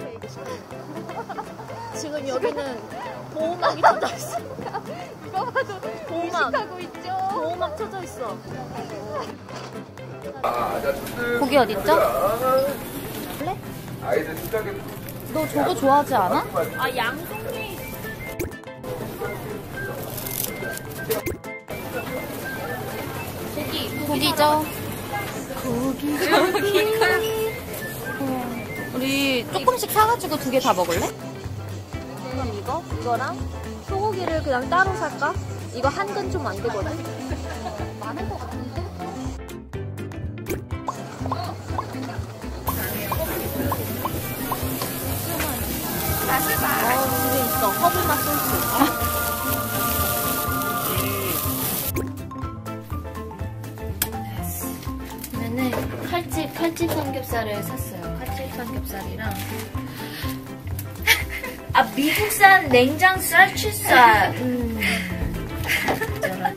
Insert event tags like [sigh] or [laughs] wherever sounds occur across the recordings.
[laughs] 지금 여기는 보호막이 터져 있어. 이거 봐도 보호막. 의식하고 있죠. 보호막 터져 있어. 고기 어딨죠? 그래? 아이들 시작에 너 저거 좋아하지 않아? 아 양송이. 고기. 고기죠. 고기. 우리 조금씩 사가지고 두 개 다 먹을래? 그럼 이거? 이거랑 소고기를 그냥 따로 살까? 이거 한 근 좀 안 되거든? 많은 것 같은데? 어, 집에 있어. 허브맛 소스. 그러면은 칼집 칼집 삼겹살을 샀어요. 삼겹살이랑 [laughs] 아 미국산 냉장 쌀치살. 음.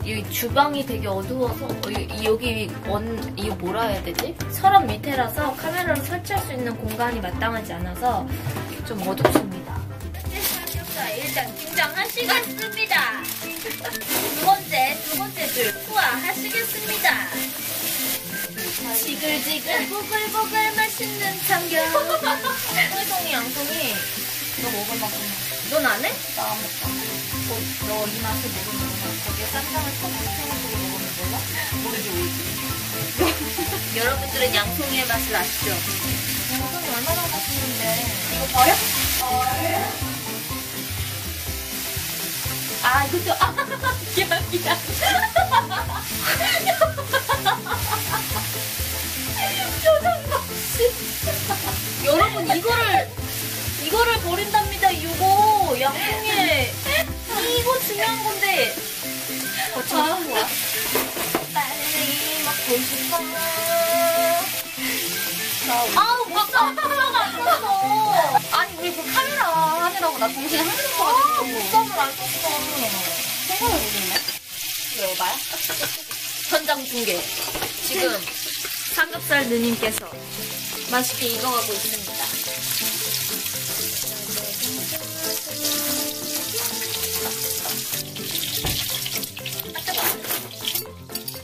이 주방이 되게 어두워서 여기 원 이거 뭐라 해야 되지? 서랍 밑에라서 카메라를 설치할 수 있는 공간이 마땅하지 않아서 좀 어둡습니다. 삼겹살 일단 김장하시겠습니다. 두 번째 두 번째 줄 후화하시겠습니다. 지글지글 보글보글 맛있는 삼겹. [laughs] 꿀송이 양송이 너 먹을 만큼. 넌안 해? 나 안 먹다. 너이 맛을 모르는구나. 거기에 쌈장을 톡 해가지고 먹으면 몰라? 모르지 모르지. 여러분들은 양송이의 맛을 아시죠? 양송이 얼마나 맛있는데. 이거 버려? 아 이것도 아 [laughs] 미안 미안. [laughs] [laughs] 여러분 이거를 이거를 버린답니다. 이거 양송이 이거 중요한 건데. 어, 저 좋아. 빨리 먹고 싶어. 아우 뭐 깜짝이야 안 떴어. 아니 우리 그 카메라 하느라고 나 정신이 하나도 없어가지고 목감을 안 떴어. 생각을 못했네. 이거 에바야? 현장 중계. 지금 삼겹살 누님께서 맛있게 익어가고 있습니다.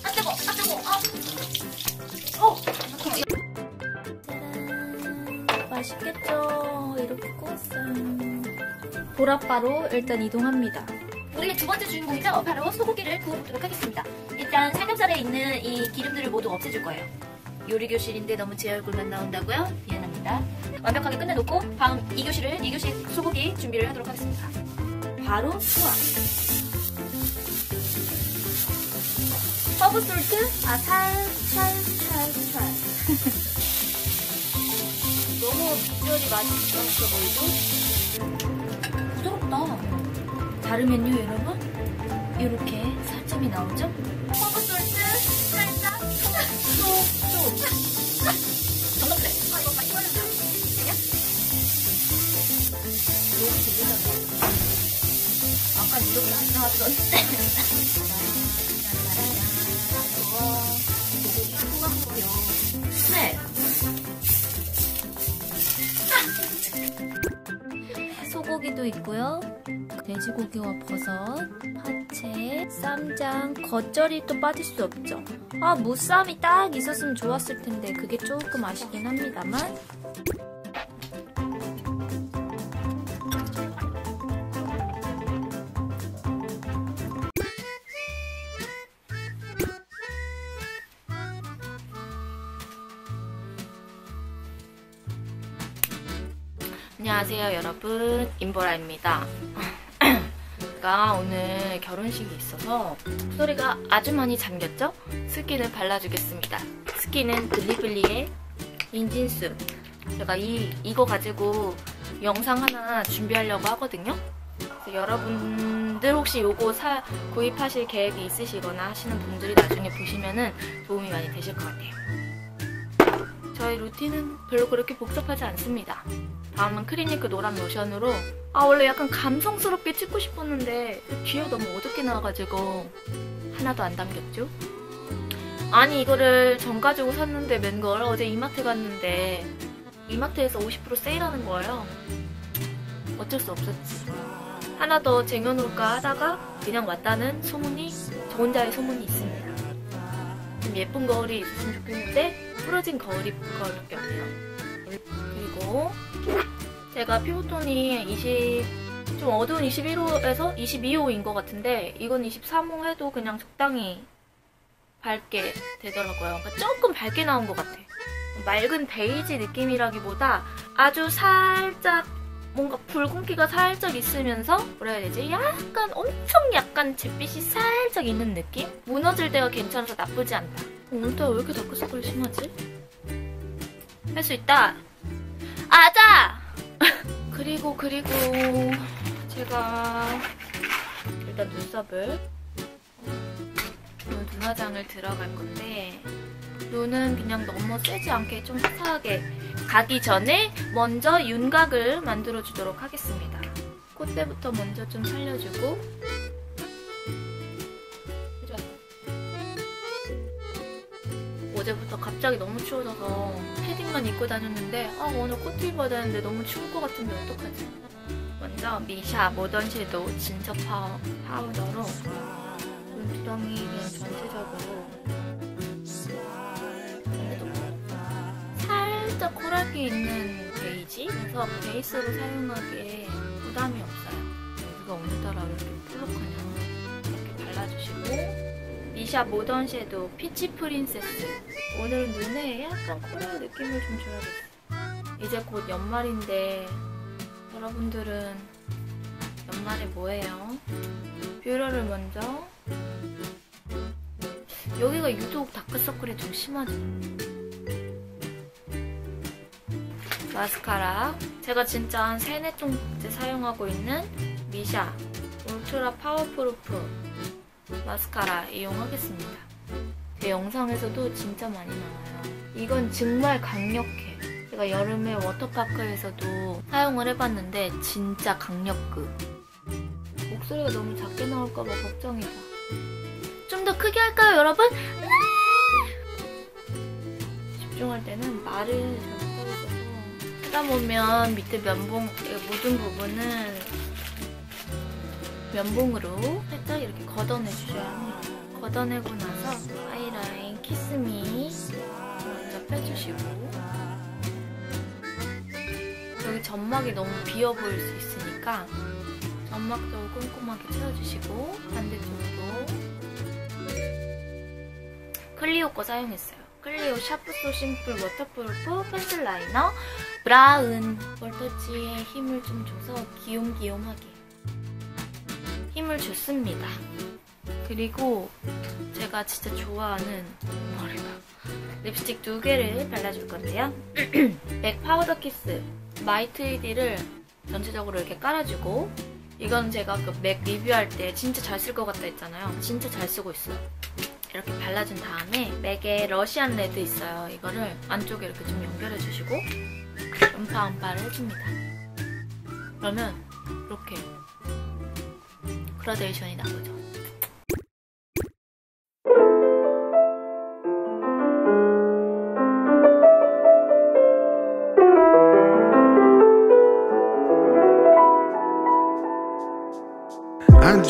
아 뜨거, 아 뜨거, 아. 어, 잠깐만. 짜란. 맛있겠죠? 이렇게 구웠어요. 보라바로 일단 이동합니다. 우리의 두 번째 주인공이죠. 바로 소고기를 구워보도록 하겠습니다. 일단 삼겹살에 있는 이 기름들을 모두 없애줄 거예요. 요리교실인데 너무 제 얼굴만 나온다고요? 미안합니다. 완벽하게 끝내놓고 다음 2교실을 2교시 소고기 준비를 하도록 하겠습니다. 바로 수학. 허브 salt? 아, 살, 살, 살, 살. 너무 비주얼이 맛있어 보이고. 부드럽다. 다르면요, 여러분? 이렇게 살점이 나오죠? 허브 나왔던. 네. 소고기도 있고요. 돼지고기와 버섯, 파채, 쌈장, 겉절이 또 빠질 수 없죠. 아, 무쌈이 딱 있었으면 좋았을 텐데 그게 조금 아쉽긴 합니다만. 안녕하세요 여러분. 임보라입니다. [clears throat] 제가 오늘 결혼식이 있어서 소리가 아주 많이 잠겼죠? 스킨을 발라주겠습니다. 스킨은 블리블리의 인진수. 제가 이, 이거 가지고 영상 하나 준비하려고 하거든요. 여러분들 혹시 요거 사, 구입하실 계획이 있으시거나 하시는 분들이 나중에 보시면은 도움이 많이 되실 것 같아요 저의 루틴은 별로 그렇게 복잡하지 않습니다 다음은 크리니크 노란 로션으로 아 원래 약간 감성스럽게 찍고 싶었는데 뒤에 너무 어둡게 나와가지고 하나도 안 담겼죠? 아니 이거를 전 가지고 샀는데 맨걸 어제 이마트 갔는데 이마트에서 50% 세일하는 거예요. 어쩔 수 없었지. 하나 더 쟁여놓을까 하다가 그냥 왔다는 소문이 저 혼자의 소문이 있습니다. 좀 예쁜 거울이 있으면 좋겠는데 부러진 거울이 그거밖에 없네요. 그리고 제가 피부톤이 20 좀 어두운 21호에서 22호인 것 같은데 이건 23호 해도 그냥 적당히 밝게 되더라고요. 그러니까 조금 밝게 나온 것 같아. 맑은 베이지 느낌이라기보다 아주 살짝 뭔가 붉은기가 살짝 있으면서 뭐라 해야 되지? 약간 엄청 약간 잿빛이 살짝 있는 느낌? 무너질 때가 괜찮아서 나쁘지 않다. 오늘따라 왜 이렇게 다크서클이 심하지? 할 수 있다! 아자! [laughs] 그리고 그리고 제가 일단 눈썹을 오늘 눈화장을 들어갈 건데 눈은 그냥 너무 세지 않게 좀 화사하게 가기 전에 먼저 윤곽을 만들어주도록 하겠습니다. 콧대부터 먼저 좀 살려주고 어제부터 갑자기 너무 추워져서 패딩만 입고 다녔는데 아 오늘 코트 입어야 되는데 너무 추울 것 같은데 어떡하지? 먼저 미샤 Modern Shadow Ginger 파우, Powder로 눈두덩이 그냥 전체적으로. 살짝 코랄기 있는 베이지? 그래서 베이스로 사용하기에 부담이 없어요. 누가 오늘따라 왜 이렇게 볼록하냐? 이렇게 발라주시고. 미샤 Modern Shadow Peach Princess 오늘은 눈에 약간 코랄 느낌을 좀 줘야겠어 이제 곧 연말인데 여러분들은 연말에 뭐해요? 뷰러를 먼저? 여기가 유독 다크서클이 좀 심하죠. 마스카라. 제가 진짜 한 3, 4통째 사용하고 있는 미샤 Ultra Powerproof Mascara 이용하겠습니다 제 영상에서도 진짜 많이 나와요 이건 정말 강력해 제가 여름에 워터파크에서도 사용을 해봤는데 진짜 강력급 목소리가 너무 작게 나올까봐 걱정이다 좀 더 크게 할까요 여러분? 네! 집중할 때는 말을 잘 못하고 하다 보면 밑에 면봉 모든 부분은 면봉으로 살짝 이렇게 걷어내주셔야 합니다. 걷어내고 나서 아이라인 키스미 먼저 펴주시고 여기 점막이 너무 비어 보일 수 있으니까 점막도 꼼꼼하게 채워주시고 반대쪽도 클리오 거 사용했어요. 클리오 Sharp So Simple Waterproof Pencil Liner 브라운 볼터치에 힘을 좀 줘서 귀욤귀욤하게 힘을 줬습니다. 그리고 제가 진짜 좋아하는 머리가 립스틱 두 개를 발라줄 건데요. [clears throat] 맥 파우더 키스 마이트 1D를 전체적으로 이렇게 깔아주고 이건 제가 그 맥 리뷰할 때 진짜 잘 쓸 것 같다 했잖아요. 진짜 잘 쓰고 있어요. 이렇게 발라준 다음에 맥에 러시안 레드 있어요. 이거를 안쪽에 이렇게 좀 연결해주시고 음파 음파를 해줍니다. 그러면 이렇게 그라데이션이 나오죠.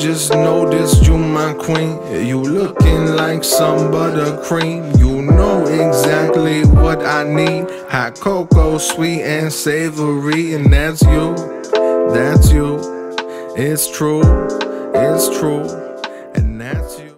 Just noticed you my queen. You looking like some buttercream. You know exactly what I need. Hot cocoa, sweet and savory And that's you, that's you. It's true, it's true